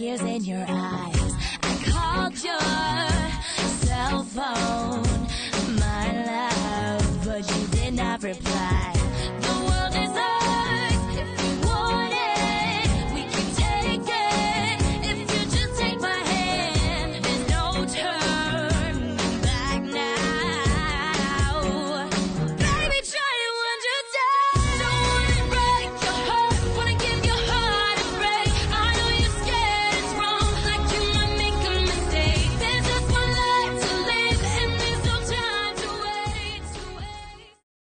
tears in your eyes. I called your cell phone, my love, but you did not reply.